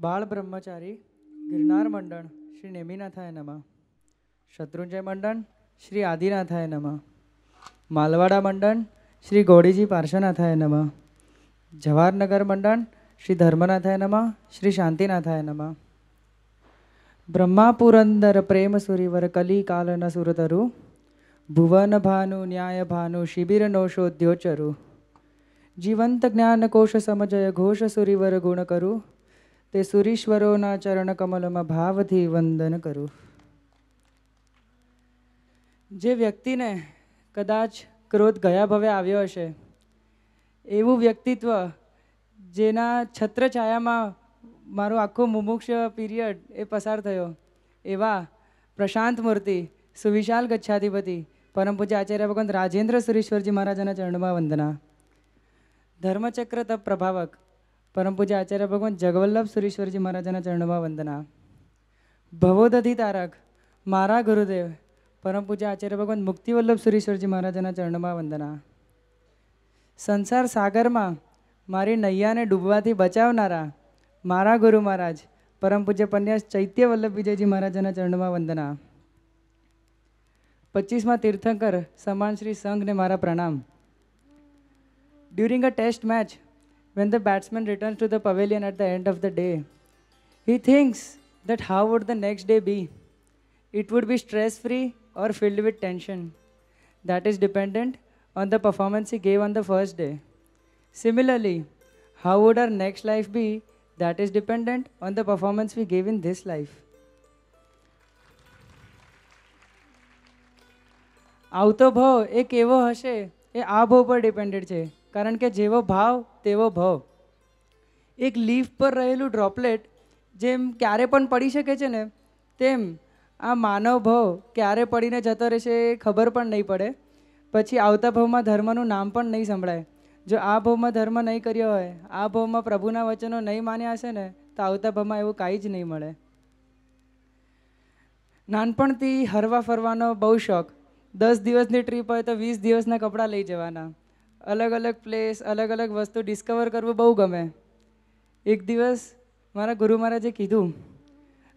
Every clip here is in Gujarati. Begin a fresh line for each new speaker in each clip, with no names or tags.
બાળ બ્રહ્મચારી ગિરનાર મંડળ શ્રી નેમિનાથાય નમઃ. શત્રુંજય મંડળ શ્રી આદિનાથાય નમઃ. માલવાડા મંડળ શ્રી ગોડીજી પાર્શ્વનાથાય નમઃ. જવાહરનગર મંડળ શ્રી ધર્મનાથાય નમઃ, શ્રી શાંતિનાથાય નમઃ. બ્રહ્મા પુરંદર પ્રેમ સુરીવર કલી કાલન સુરતરુ. ભુવન ભાનુ ન્યાય ભાનુ શિબિર નોશોદ્યોચરુ જીવંત જ્ઞાન કોશ સમજય ઘોષ સુરીવર ગુણ કરું. તે સુરીશ્વરોના ચરણ કમલમાં ભાવથી વંદન કરું. જે વ્યક્તિને કદાચ ક્રોધ ગયા ભવે આવ્યો હશે, એવું વ્યક્તિત્વ જેના છત્રછાયામાં મારો આખો મુમુક્ષ પીરિયડ એ પસાર થયો, એવા પ્રશાંત મૂર્તિ, સુવિશાલ ગચ્છાધિપતિ, પરમ પૂજ્ય આચાર્ય ભગવંત રાજેન્દ્ર સુરેશ્વરજી મહારાજાના ચરણમાં વંદના. ધર્મચક્ર તપ પ્રભાવક પરમ પૂજ્ય આચાર્ય ભગવાન જગવલ્લભ સુરેશ્વરજી મહારાજાના ચરણમાં વંદના. ભવોદધિ તારક મારા ગુરુદેવ પરમ પૂજ્ય આચાર્ય ભગવાન મુક્તિવલ્લભ સુરેશ્વરજી મહારાજાના ચરણમાં વંદના. સંસાર સાગરમાં મારી નૈયાને ડૂબવાથી બચાવનારા મારા ગુરુ મહારાજ પરમ પૂજ્ય પન્યાસ ચૈત્ય વલ્લભ વિજયજી મહારાજાના ચરણમાં વંદના. પચીસમાં તીર્થંકર સમાન શ્રી સંઘને મારા પ્રણામ. During a test match, when the batsman returns to the pavilion at the end of the day, he thinks that how would the next day be? It would be stress free or filled with tension. That is dependent on the performance he gave on the first day. Similarly, how would our next life be? That is dependent on the performance we gave in this life. આવતો ભાવ એક એવો હશે એ આ ભાવ પર ડિપેન્ડેડ છે કારણ કે જેવો ભાવ, તેવો ભવ. એક લીફ પર રહેલું ડ્રોપલેટ જેમ ક્યારે પણ પડી શકે છે ને, તેમ આ માનવ ભવ ક્યારે પડીને જતો રહેશે એ ખબર પણ નહીં પડે. પછી આવતા ભવમાં ધર્મનું નામ પણ નહીં સંભળાય. જો આ ભવમાં ધર્મ નહીં કર્યો હોય, આ ભવમાં પ્રભુના વચનો નહીં માન્યા હશે ને, તો આવતા ભવમાં એવું કાંઈ જ નહીં મળે. નાનપણથી હરવા ફરવાનો બહુ શોખ. દસ દિવસની ટ્રીપ હોય તો વીસ દિવસના કપડાં લઈ જવાના. અલગ અલગ પ્લેસ અલગ અલગ વસ્તુ ડિસ્કવર કરવું બહુ ગમે. એક દિવસ મારા ગુરુ મહારાજે કીધું,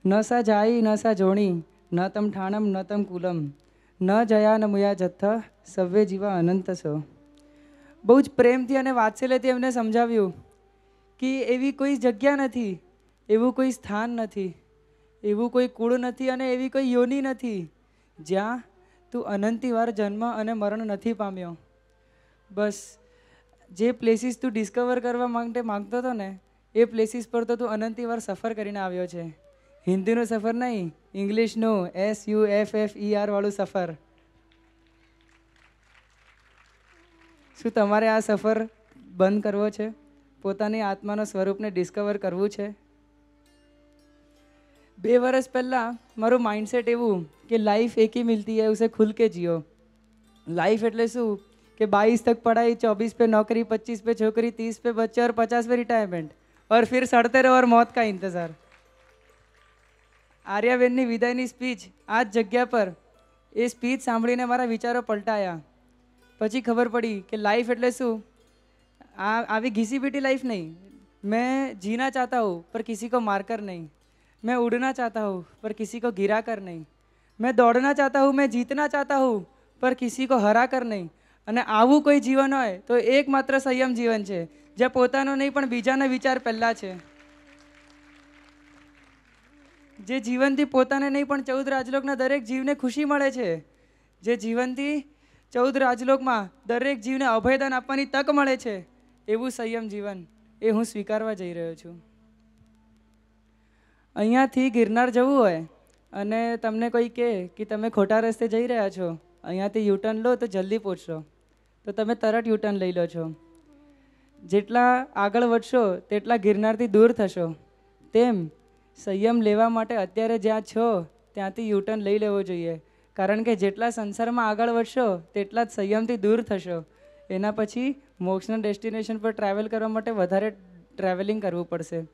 ન સા જાઈ, ન સા જોણી, ન તમ ઠાણમ, ન તમ કુલમ, ન જયા ન મુયા જથ્થા સવ્વે જીવા અનંત છો બહુ જ પ્રેમથી અને વાત્સલ્યથી એમને સમજાવ્યું કે એવી કોઈ જગ્યા નથી, એવું કોઈ સ્થાન નથી, એવું કોઈ કુળ નથી અને એવી કોઈ યોની નથી, જ્યાં તું અનંતીવાર જન્મ અને મરણ નથી પામ્યો. બસ, જે પ્લેસીસ તું ડિસ્કવર કરવા માંગતે માગતો હતો ને, એ પ્લેસીસ પર તો તું અનંતીવાર સફર કરીને આવ્યો છે. હિન્દીનો સફર નહીં, ઇંગ્લિશનો S U F F E આરવાળું સફર. શું તમારે આ સફર બંધ કરવો છે? પોતાની આત્માના સ્વરૂપને ડિસ્કવર કરવું છે? બે વર્ષ પહેલાં મારું માઇન્ડસેટ એવું કે લાઈફ એકી મિલતી હૈ, ઉસે ખુલ કે જીઓ. લાઈફ એટલે શું? कि बाईस तक पढ़ाई चौबीस पे नौकरी पच्चीस पे छोकरी तीस पे बच्चे और पचास पे रिटायरमेंट और फिर सड़ते रहो और मौत का इंतजार આર્યાબેનની વિદાયની સ્પીચ આ જ જગ્યા પર એ સ્પીચ સાંભળીને મારા વિચારો પલટાયા પછી ખબર પડી કે લાઈફ એટલે શું આ આવી ઘીસી પીટી લાઈફ નહીં मैं जीना चाहता हूँ पर किसी को मारकर नहीं मैं उड़ना चाहता हूँ पर किसी को गिरा कर नहीं मैं दौड़ना चाहता हूँ मैं जीतना चाहता हूँ पर किसी को हरा कर નહીં અને આવું કોઈ જીવન હોય તો એકમાત્ર સંયમ જીવન છે, જે પોતાનો નહીં પણ બીજાના વિચાર પહેલાં છે. જે જીવનથી પોતાને નહીં પણ ચૌદ રાજલોકના દરેક જીવને ખુશી મળે છે. જે જીવનથી ચૌદ રાજલોકમાં દરેક જીવને અભયદાન આપવાની તક મળે છે, એવું સંયમ જીવન એ હું સ્વીકારવા જઈ રહ્યો છું. અહીંયાથી ગિરનાર જવું હોય અને તમને કોઈ કહે કે તમે ખોટા રસ્તે જઈ રહ્યા છો અહીંયાથી યુટર્ન લો તો જલ્દી પહોંચશો તો તમે તરત યુટર્ન લઈ લો છો. જેટલા આગળ વધશો, તેટલા ગિરનારથી દૂર થશો. તેમ સંયમ લેવા માટે અત્યારે જ્યાં છો, ત્યાંથી યુટર્ન લઈ લેવો જોઈએ. કારણ કે જેટલા સંસારમાં આગળ વધશો, તેટલા જ સંયમથી દૂર થશો. એના પછી મોક્ષના ડેસ્ટિનેશન પર ટ્રાવેલ કરવા માટે વધારે ટ્રાવેલિંગ કરવું પડશે.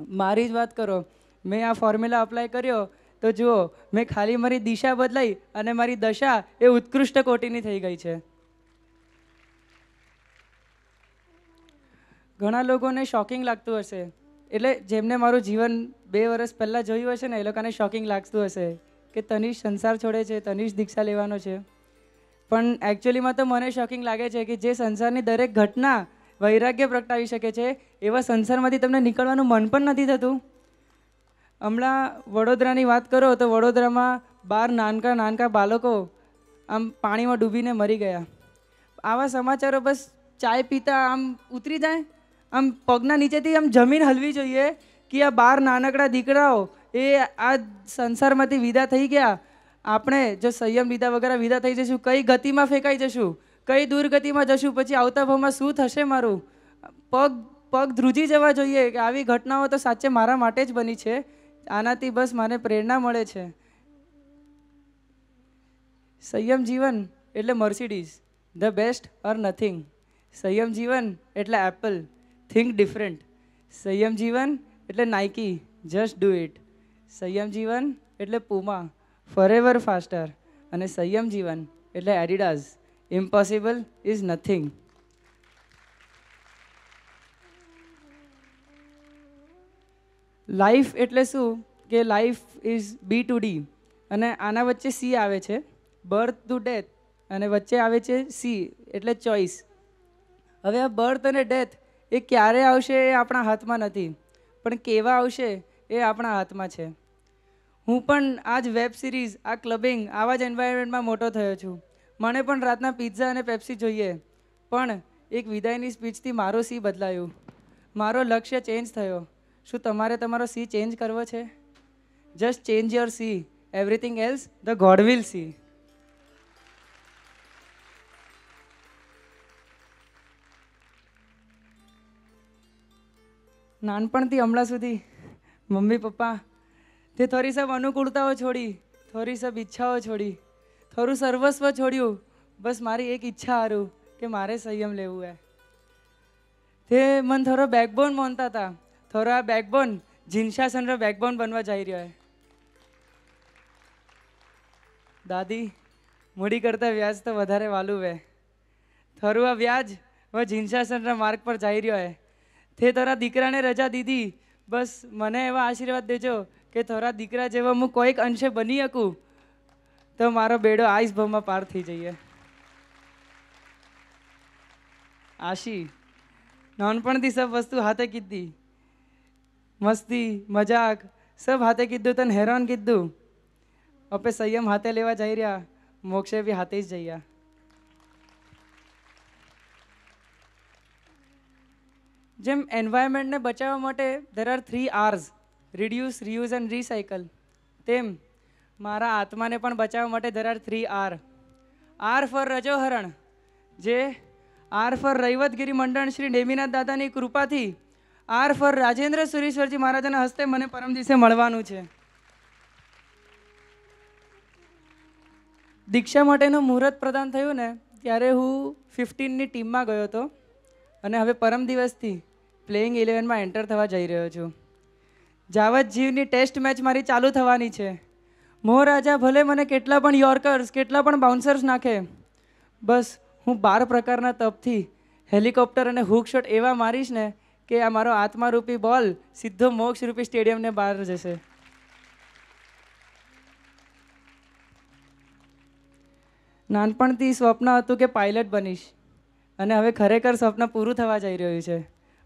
મારી જ વાત કરો. મેં આ ફોર્મ્યુલા અપ્લાય કર્યો તો જુઓ, મેં ખાલી મારી દિશા બદલાઈ અને મારી દશા એ ઉત્કૃષ્ટ કોટીની થઈ ગઈ છે. ઘણા લોકોને શોકિંગ લાગતું હશે. એટલે જેમને મારું જીવન બે વર્ષ પહેલાં જોયું હશે ને, એ લોકોને શોકિંગ લાગતું હશે કે તનિષ સંસાર છોડે છે, તનિષ દીક્ષા લેવાનો છે. પણ એકચ્યુઅલીમાં તો મને શોકિંગ લાગે છે કે જે સંસારની દરેક ઘટના વૈરાગ્ય પ્રગટાવી શકે છે, એવા સંસારમાંથી તમને નીકળવાનું મન પણ નથી થતું. હમણાં વડોદરાની વાત કરો તો વડોદરામાં બાર નાનકા નાનકા બાળકો આમ પાણીમાં ડૂબીને મરી ગયા. આવા સમાચારો બસ ચાય પીતા આમ ઉતરી જાય. આમ પગના નીચેથી આમ જમીન હલવી જોઈએ કે આ બાર નાનકડા દીકરાઓ એ આ સંસારમાંથી વિદા થઈ ગયા. આપણે જો સંયમ લીધા વગર વિદા થઈ જશું, કઈ ગતિમાં ફેંકાઈ જશું, કઈ દુર્ગતિમાં જશું, પછી આવતા ભાવમાં શું થશે મારું? પગ પગ ધ્રુજી જવા જોઈએ કે આવી ઘટનાઓ તો સાચે મારા માટે જ બની છે. આનાથી બસ મને પ્રેરણા મળે છે. સંયમ જીવન એટલે Mercedes, the best or nothing. સંયમ જીવન એટલે એપલ, થિંક ડિફરન્ટ. સંયમ જીવન એટલે નાઇકી, જસ્ટ ડુ ઇટ. સંયમ જીવન એટલે પુમા, ફોરેવર ફાસ્ટર. અને સંયમ જીવન એટલે Adidas, impossible is nothing. Life એટલે શું? કે life is B to D અને આના વચ્ચે સી આવે છે. બર્થ ટુ ડેથ અને વચ્ચે આવે છે સી એટલે ચોઈસ હવે આ બર્થ અને ડેથ એ ક્યારે આવશે એ આપણા હાથમાં નથી. પણ કેવા આવશે એ આપણા હાથમાં છે. હું પણ આ જ વેબ સિરીઝ આ ક્લબિંગ આવા જ એન્વાયરમેન્ટમાં મોટો થયો છું. મને પણ રાતના પિઝા અને પેપ્સી જોઈએ. પણ એક વિદાયની સ્પીચથી મારો સી બદલાયું. મારો લક્ષ્ય ચેન્જ થયો. શું તમારે તમારો સી ચેન્જ કરવો છે? Just change your C everything else the God will see નાનપણથી હમણાં સુધી મમ્મી, પપ્પા, તે થોડી સબ અનુકૂળતાઓ છોડી, થોડી સબ ઈચ્છાઓ છોડી, થોડું સર્વસ્વ છોડ્યું. બસ મારી એક ઈચ્છા હારું કે મારે સંયમ લેવું હે. તે મને થોડો બેકબોન માનતા હતા થોડો આ બેકબોન જીનશાસનનો બેકબોન બનવા જઈ રહ્યો છે દાદી, મૂડી કરતા વ્યાજ તો વધારે વાલું વે થોડું આ વ્યાજ હવે જીનશાસનના માર્ગ પર જઈ રહ્યો હે. તે તારા દીકરાને રજા દીધી. બસ મને એવા આશીર્વાદ દેજો કે તારા દીકરા જેવો હું કોઈક અંશે બની શકું. તો મારો બેડો આઈસ પાર થઈ જઈએ. આશી, નાનપણથી સબ વસ્તુ હાથે કીધી. મસ્તી, મજાક, સબ હાથે કીધું, તને હેરાન કીધું. અપે સંયમ હાથે લેવા જઈ રહ્યા, મોક્ષે બી હાથે જ જઈયા જેમ એન્વાયરમેન્ટને બચાવવા માટે there are three Rs reduce reuse and recycle તેમ મારા આત્માને પણ બચાવવા માટે there are three R R for રજોહરણ, જે આર ફોર રૈવતગીરી મંડળ શ્રી ડેમીનાથ દાદાની કૃપાથી આર ફોર રાજેન્દ્ર સુરેશ્વરજી મહારાજના હસ્તે મને પરમ દિવસે મળવાનું છે. દીક્ષા માટેનું મુહૂર્ત પ્રદાન થયું ને, ત્યારે હું ફિફ્ટીનની ટીમમાં ગયો હતો અને હવે પરમ દિવસથી પ્લેઇંગ ઇલેવનમાં એન્ટર થવા જઈ રહ્યો છું. જાવત જીવની ટેસ્ટ મેચ મારી ચાલુ થવાની છે. મોહરાજા ભલે મને કેટલા પણ યોર્કર્સ કેટલા પણ બાઉન્સર્સ નાખે, બસ હું બાર પ્રકારના તપથી હેલિકોપ્ટર અને હુક શોટ એવા મારીશ ને કે આ મારો આત્મારૂપી બોલ સીધો મોક્ષરૂપી સ્ટેડિયમને બહાર જશે. નાનપણથી સ્વપ્ન હતું કે પાયલટ બનીશ. અને હવે ખરેખર સ્વપ્ન પૂરું થવા જઈ રહ્યું છે.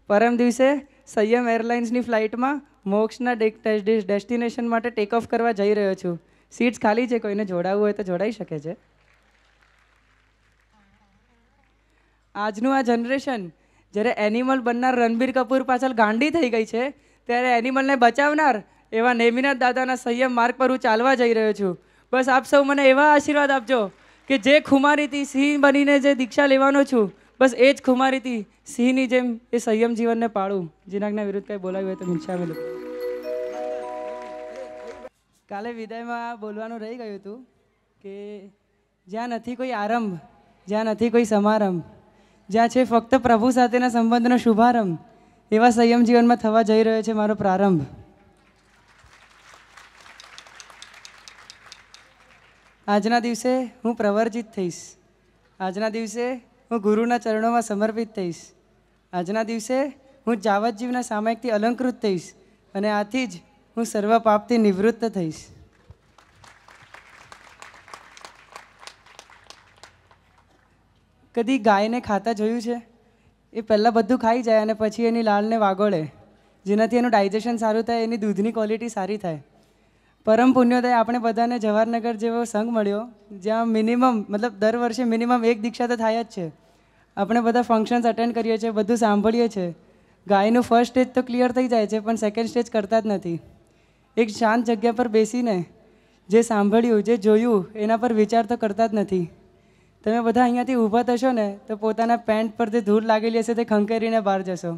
પરમ દિવસે સંયમ એરલાઇન્સની ફ્લાઇટમાં મોક્ષના ડેસ્ટિનેશન માટે ટેક ઓફ કરવા જઈ રહ્યો છું. સીટ્સ ખાલી છે, કોઈને જોડાવવું હોય તો જોડાઈ શકે છે. આજનું આ જનરેશન જ્યારે એનિમલ બનનાર રણબીર કપૂર પાછળ ગાંડી થઈ ગઈ છે, ત્યારે એનિમલને બચાવનાર એવા નેમિનાથ દાદાના સંયમ માર્ગ પર હું ચાલવા જઈ રહ્યો છું. બસ આપ સૌ મને એવા આશીર્વાદ આપજો કે જે ખુમારીથી સિંહ બનીને જે દીક્ષા લેવાનો છું, બસ એ જ ખુમારીથી સિંહની જેમ એ સંયમ જીવનને પાળું. જીનાગના વિરુદ્ધ કંઈ બોલાવ્યું હોય તો હિંસા મેલું કાલે વિદાયમાં બોલવાનું રહી ગયું હતું કે જ્યાં નથી કોઈ આરંભ, જ્યાં નથી કોઈ સમારંભ જ્યાં છે ફક્ત પ્રભુ સાથેના સંબંધનો શુભારંભ, એવા સંયમ જીવનમાં થવા જઈ રહ્યો છે મારો પ્રારંભ. આજના દિવસે હું પ્રવર્જિત થઈશ. આજના દિવસે હું ગુરુના ચરણોમાં સમર્પિત થઈશ. આજના દિવસે હું જાવત જીવના સામાયિકથી અલંકૃત થઈશ અને આથી જ હું સર્વ પાપથી નિવૃત્ત થઈશ. કદી ગાયને ખાતા જોયું છે? એ પહેલાં બધું ખાઈ જાય અને પછી એની લાળને વાગોળે. જેનાથી એનું ડાયજેશન સારું થાય, એની દૂધની ક્વોલિટી સારી થાય. પરમ પુણ્યોદય આપણે બધાને જવાહરનગર જેવો સંઘ મળ્યો, જ્યાં મિનિમમ, મતલબ દર વર્ષે મિનિમમ એક દીક્ષા તો થાય જ છે. આપણે બધા ફંક્શન્સ અટેન્ડ કરીએ છીએ, બધું સાંભળીએ છીએ. ગાયનું ફર્સ્ટ સ્ટેજ તો ક્લિયર થઈ જાય છે, પણ સેકન્ડ સ્ટેજ કરતા જ નથી. એક શાંત જગ્યા પર બેસીને જે સાંભળ્યું, જે જોયું, એના પર વિચાર તો કરતા જ નથી. તમે બધા અહીંયાથી ઊભા થશો ને તો પોતાના પેન્ટ પર જે ધૂળ લાગેલી હશે તે ખંખેરીને બહાર જશો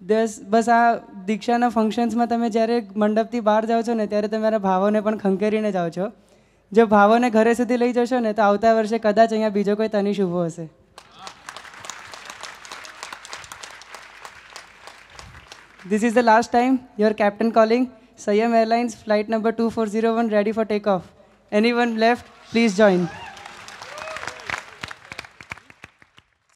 દસ બસ આ દીક્ષાના ફંક્શન્સમાં તમે જ્યારે મંડપથી બહાર જાઓ છો ને ત્યારે તમારા ભાવોને પણ ખંખેરીને જાઓ છો જો ભાવોને ઘરે સુધી લઈ જશો ને તો આવતા વર્ષે કદાચ અહીંયા બીજો કોઈ તનિષ ઊભો હશે this is the last time your captain calling last time your captain calling Siam Airlines flight number 2401 ready for takeoff. Anyone left, please join.